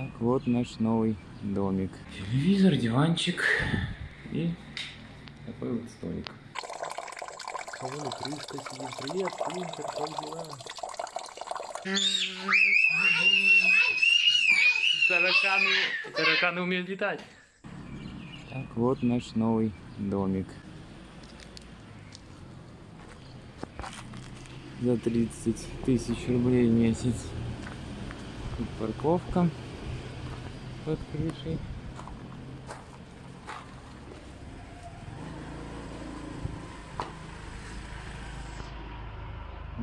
Так, вот наш новый домик. Телевизор, диванчик и такой вот столик. Вон и крышка сидит. Привет, как дела? Тараканы, тараканы умеют летать. Так, вот наш новый домик. За 30 тысяч рублей в месяц. Тут парковка под крышей.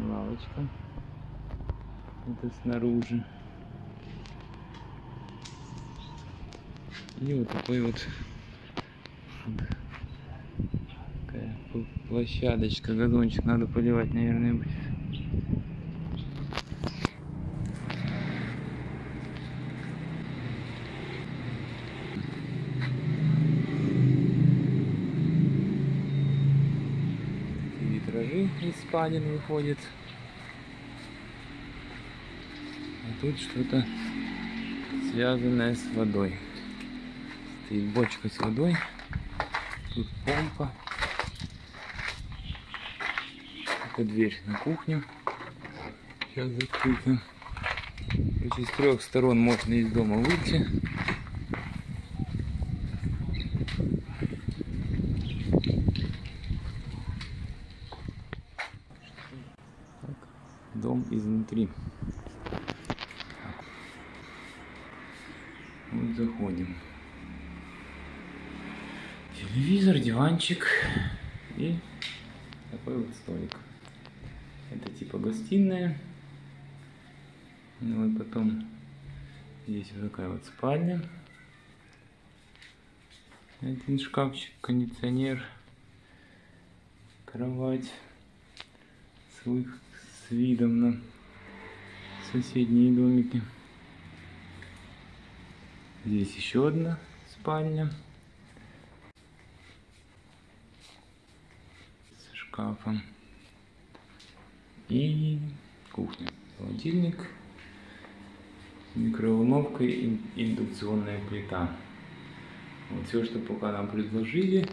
Лавочка. Это снаружи. И вот такой вот такая пл- площадочка, газончик надо поливать, наверное, будет. Такие Спален выходят. А тут что-то связанное с водой. Стоит бочка с водой. Тут помпа. Это дверь на кухню. Сейчас закрыта. Короче, с трех сторон можно из дома выйти. Так, дом изнутри. Вот заходим. Телевизор, диванчик и такой вот столик. Это типа гостиная. Ну и потом здесь вот такая вот спальня. Один шкафчик, кондиционер, кровать с, вы- с видом на соседние домики. Здесь еще одна спальня. С шкафом. И кухня. Холодильник. Микроволновка и индукционная плита. Вот все, что пока нам предложили.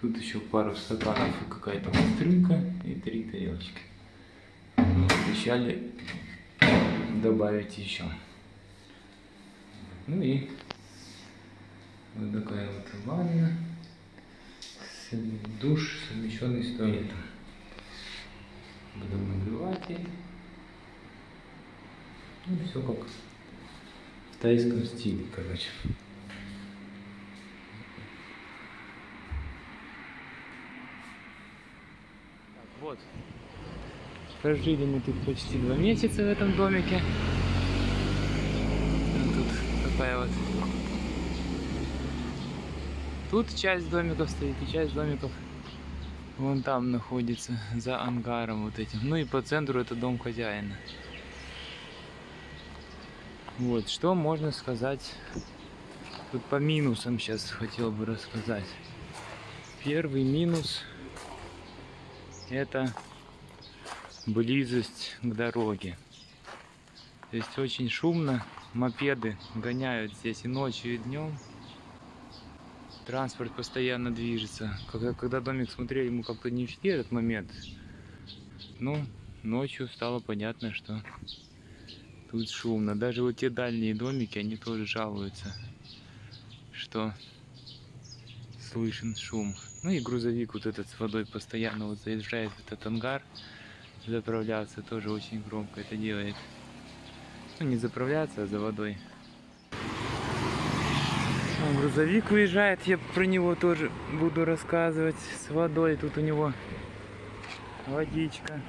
Тут еще пару стаканов и какая-то кастрюлька и три тарелочки. Обещали добавить еще. Ну и вот такая вот ванна. Душ совмещенный с туалетом. Будем нагревать и ну, все как в тайском стиле, короче. Вот. Прожили мы тут почти два месяца в этом домике. Тут такая вот. Тут часть домиков стоит, и часть домиков вон там находится, за ангаром вот этим. Ну и по центру это дом хозяина. Вот, что можно сказать тут по минусам сейчас хотел бы рассказать. Первый минус это близость к дороге. То есть очень шумно, мопеды гоняют здесь и ночью, и днем. Транспорт постоянно движется. Когда, когда домик смотрели, мы как-то не учли этот момент. Ну, ночью стало понятно, что тут шумно. Даже вот те дальние домики, они тоже жалуются, что слышен шум. Ну и грузовик вот этот с водой постоянно вот заезжает в этот ангар заправляться, тоже очень громко это делает. Ну не заправляться, а за водой. Грузовик выезжает, я про него тоже буду рассказывать с водой. Тут у него водичка.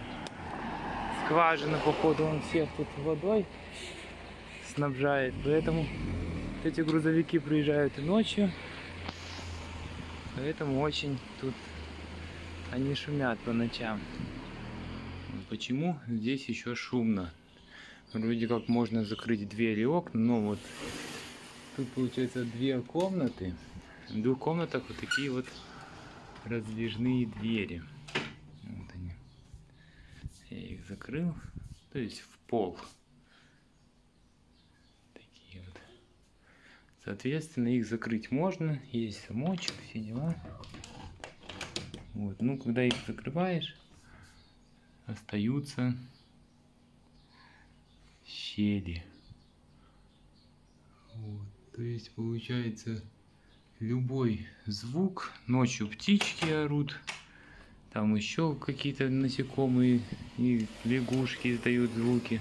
Скважина, походу, он всех тут водой снабжает. Поэтому эти грузовики приезжают и ночью. Поэтому очень тут они шумят по ночам. Почему здесь еще шумно? Вроде как можно закрыть двери и окна, но вот тут получается две комнаты. В двух комнатах вот такие вот раздвижные двери. Вот они. Я их закрыл. То есть в пол. Такие вот. Соответственно, их закрыть можно, есть замочек, все дела. Вот, ну, когда их закрываешь, остаются щели. Вот, то есть получается любой звук, ночью птички орут, там еще какие-то насекомые и лягушки издают звуки.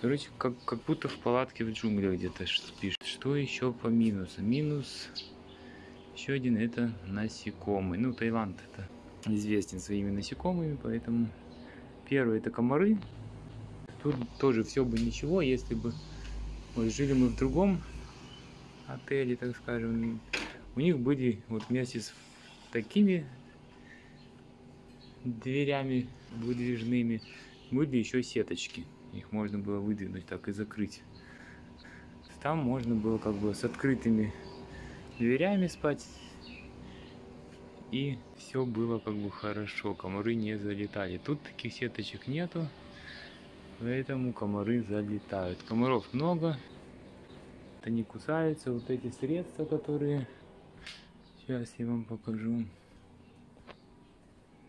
Короче, как, как будто в палатке в джунглях где-то спишь. Что еще по минусу? Минус еще один это насекомый. Ну, Таиланд это известен своими насекомыми, поэтому первый это комары. Тут тоже все бы ничего, если бы вот жили мы в другом отеле, так скажем. У них были вот вместе с такими дверями выдвижными были еще сеточки. Их можно было выдвинуть так и закрыть. Там можно было как бы с открытыми дверями спать. И все было как бы хорошо, комары не залетали. Тут таких сеточек нету, поэтому комары залетают. Комаров много, они кусаются. Вот эти средства, которые сейчас я вам покажу,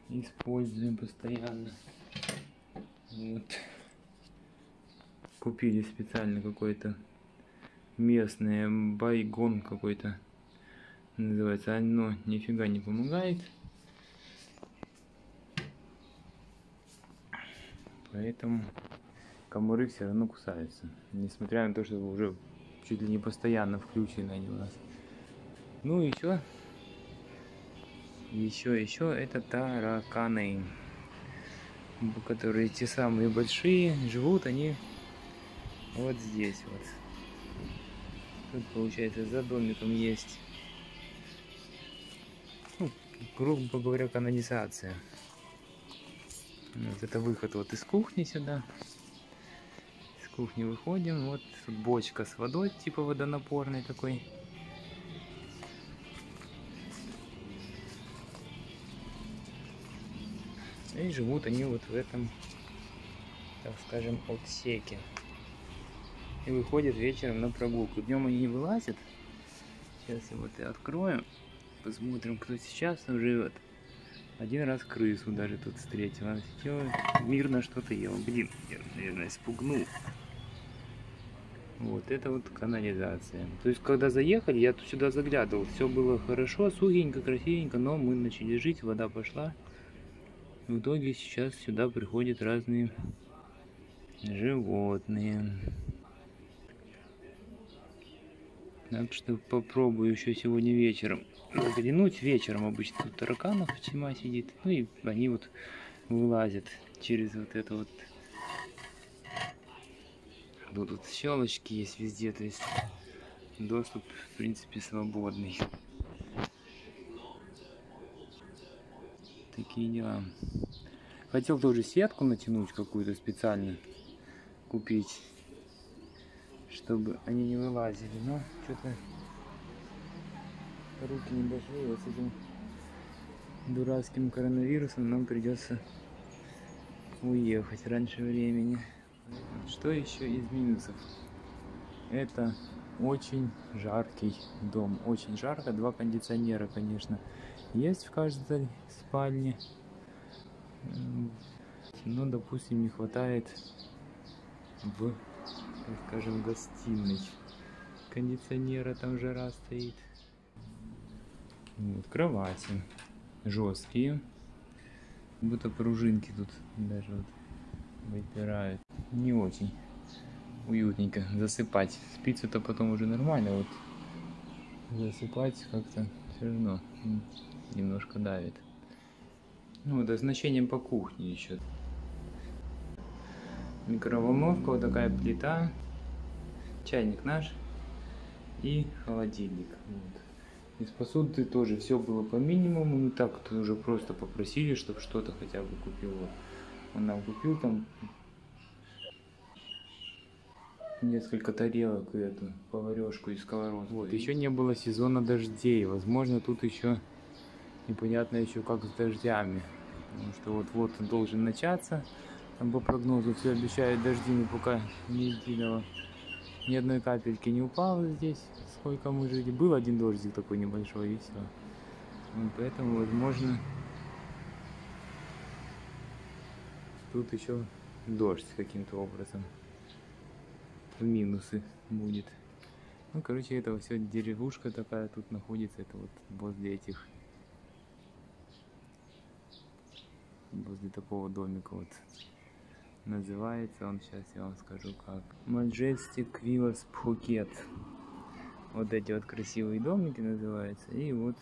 используем постоянно. Вот. Купили специально какой-то местное байгон какой-то называется оно нифига не помогает поэтому комары все равно кусаются несмотря на то что уже чуть ли не постоянно включены они у нас ну еще еще еще это тараканы которые те самые большие живут они вот здесь вот Тут, получается, за домиком есть, ну, грубо говоря, канализация. Вот это выход вот из кухни сюда. Кухни выходим. Вот бочка с водой, типа водонапорной такой. И живут они вот в этом, так скажем, отсеке и выходят вечером на прогулку. Днем они не вылазят. Сейчас я вот и открою. Посмотрим, кто сейчас там живет. Один раз крысу даже тут встретил. Она сидела, мирно что-то ела. Блин, я, наверное, спугнул. Вот, это вот канализация. То есть, когда заехали, я сюда заглядывал. Все было хорошо, сухенько, красивенько, но мы начали жить, вода пошла. В итоге сейчас сюда приходят разные животные. Так что попробую еще сегодня вечером заглянуть. Вечером обычно тут тараканов тьма сидит. Ну и они вот вылазят через вот это вот. Ну, тут щелочки есть везде, то есть доступ в принципе свободный. Такие дела. Хотел тоже сетку натянуть какую-то специально купить чтобы они не вылазили. Но что-то руки не дошли. Вот с этим дурацким коронавирусом нам придется уехать раньше времени. Что еще из минусов? Это очень жаркий дом. Очень жарко. Два кондиционера, конечно, есть в каждой спальне. Но, допустим, не хватает в скажем, гостиной. Кондиционера там жара стоит. Вот, кровати жесткие. Будто пружинки тут даже вот выпирают. Не очень уютненько засыпать. Спится-то потом уже нормально, вот засыпать как-то все равно немножко давит. Ну, это значением по кухне еще микроволновка, вот такая плита, чайник наш и холодильник. Вот. Из посуды тоже все было по минимуму, ну так -то уже просто попросили, чтобы что-то хотя бы купил. Он нам купил там несколько тарелок и эту поварешку и сковородку. Вот, еще не было сезона дождей, возможно тут еще непонятно еще как с дождями, потому что вот-вот должен начаться. Там по прогнозу все обещают дожди, но пока ни единого ни одной капельки не упало здесь, сколько мы жили. Был один дождик такой небольшой и все. поэтому, возможно, тут еще дождь каким-то образом в минусы будет. Ну, короче, это все деревушка такая тут находится, это вот возле этих, возле такого домика вот называется он, сейчас я вам скажу как. Majestic Villas Phuket. Вот эти вот красивые домики называются. И вот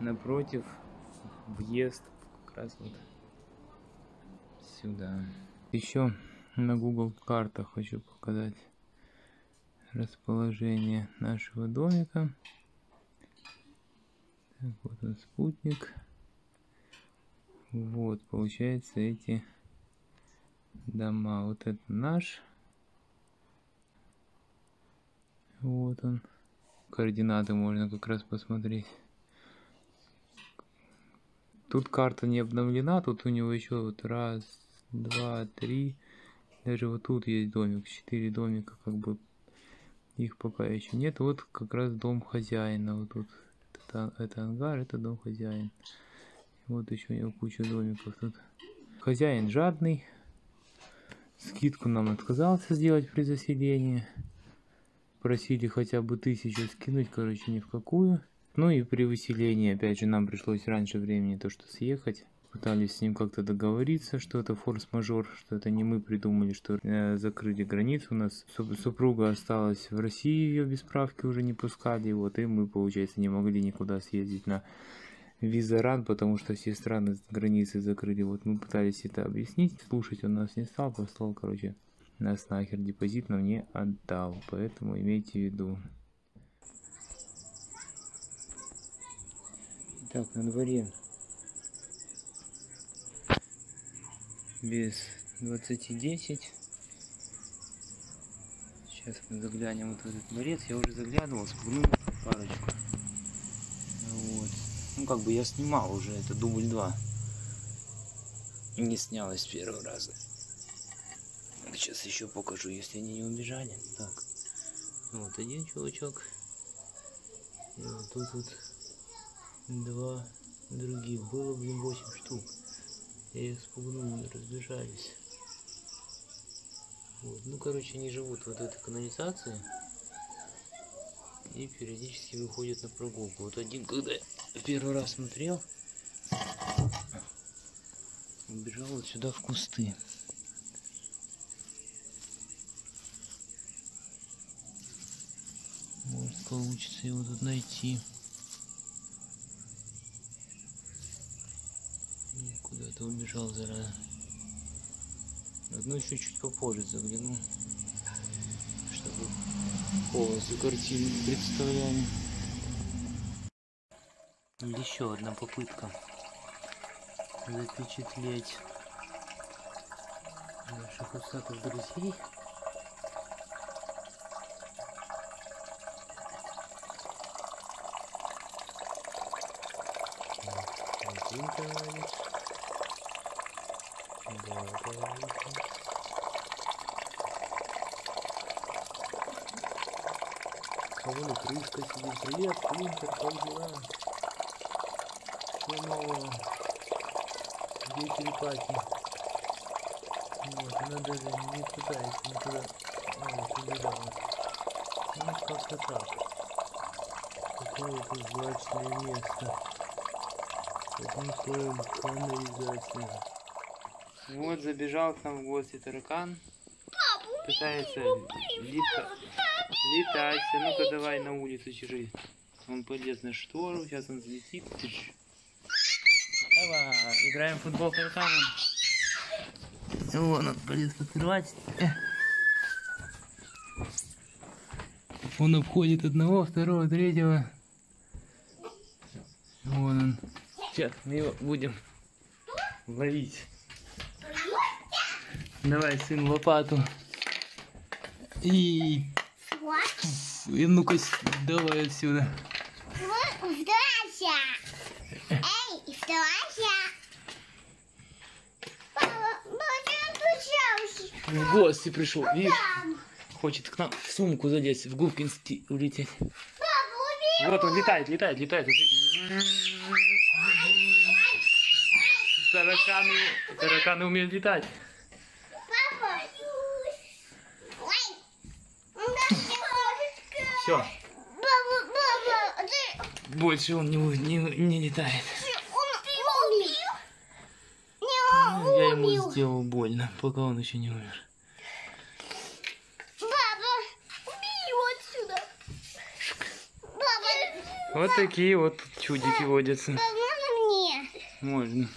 напротив въезд как раз вот сюда. Еще на Google картах хочу показать расположение нашего домика. Так, вот он спутник. Вот, получается, эти дома. Вот это наш. Вот он. Координаты можно как раз посмотреть. Тут карта не обновлена, тут у него еще вот раз, два, три. Даже вот тут есть домик, четыре домика, как бы их пока еще нет. Вот как раз дом хозяина. Вот тут это, это ангар, это дом хозяина. Вот еще у него куча домиков тут. Хозяин жадный. Скидку нам отказался сделать при заселении. Просили хотя бы тысячу скинуть, короче, ни в какую. Ну и при выселении, опять же, нам пришлось раньше времени то, что съехать. Пытались с ним как-то договориться, что это форс-мажор, что это не мы придумали, что э, закрыли границу. У нас супруга осталась в России, ее без справки уже не пускали. Вот и мы, получается, не могли никуда съездить на визаран, потому что все страны границы закрыли. Вот мы пытались это объяснить, слушать он нас не стал, послал, короче, нас нахер депозит нам не отдал. Поэтому имейте в виду. Так, на дворе без 20.10. Сейчас мы заглянем вот в этот дворец. Я уже заглядывал, спугнул парочку. Ну, как бы я снимал уже, это дубль 2. И не снялось с первого раза. Сейчас еще покажу, если они не убежали. Так, вот один чулочок. И вот тут вот два других. Было, блин, 8 штук. Я их спугнул, разбежались. Вот. Ну, короче, они живут вот этой канализации и периодически выходят на прогулку. Вот один, когда первый раз смотрел, убежал вот сюда в кусты. Может получится его тут найти. Убежал зараза. Одно еще чуть попозже загляну, чтобы полностью картину представляем. Еще одна попытка запечатлеть наших усатых друзей. Один товарищ. Кого на крышка сидит? Привет, Принтер, как дела? нового где телепатии. Вот, она даже не пытается никуда вот, убежала. Ну, как-то так. Какое-то злачное место. Одним словом, канализация. Вот забежал к нам в гости таракан. Пытается лета... летать. Ну-ка давай на улицу чужие. Он полез на штору, сейчас он взлетит. Играем в футбол тараканом. Вон он полез открывать. Он обходит одного, второго, третьего. Вон он. Сейчас мы его будем ловить. Давай, сын, лопату. И... И ну-ка, давай отсюда. Вдавайся! Эй! Папа, почему В гости пришел, видишь? Хочет к нам в сумку залезть, в Губкинский улететь. Вот он летает, летает, летает. Тараканы, тараканы умеют летать. Папа. Ой. Все, больше он не, не, не летает. Он умер. Не Я умер. ему сделал больно, пока он еще не умер. Папа, убей его отсюда. Папа, Вот такие вот чудики водятся. можно мне? Можно.